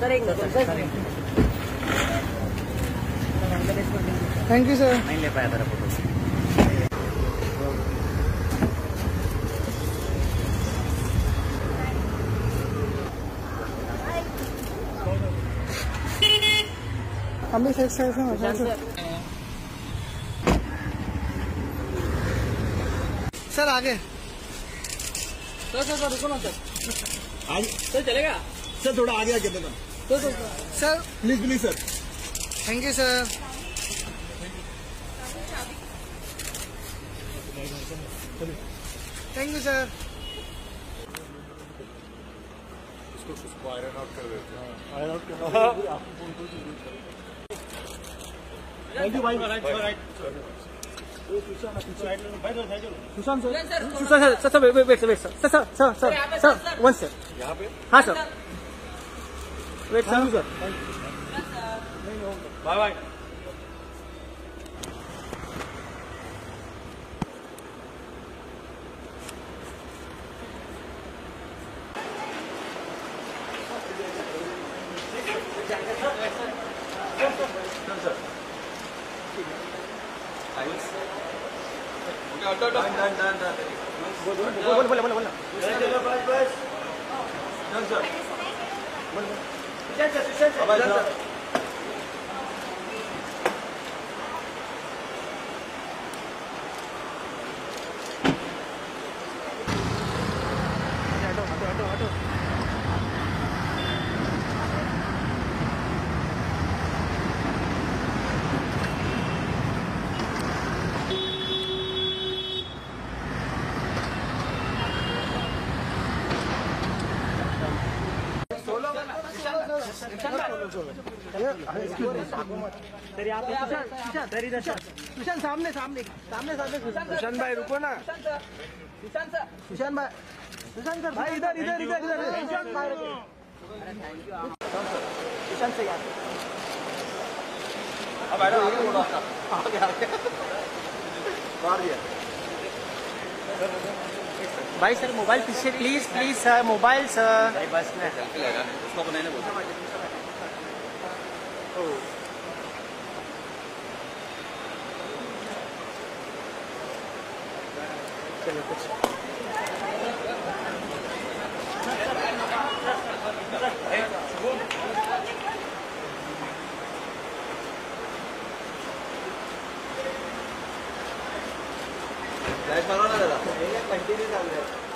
Sir sir thank you sir नहीं ले पाया तेरा फ़ोटो हम भी सेक्स करते हैं सर सर आगे। सर सर सर रुको ना सर। आज सर चलेगा? सर थोड़ा आगे आके देना sir sir sir please please sir thank you sir thank you sir thank you भाई Sushant sir Sushant sir sir sir wait wait wait sir sir sir sir sir one sir यहाँ पे हाँ sir wait sir sir 坚持，坚持，坚持。Sushant सामने सामने सामने सामने सुशांत भाई रुको ना सुशांत सर सुशांत भाई सुशांत सर भाई इधर इधर इधर इधर सुशांत भाई सुशांत से यार अब बोलो आगे आगे मार दिया भाई सर मोबाइल पीछे please please sir mobile sir भाई, बस सेल्फी उसको बनाने बोल। चलो कुछ लाइट मारो ना जरा कंटिन्यू डाल दे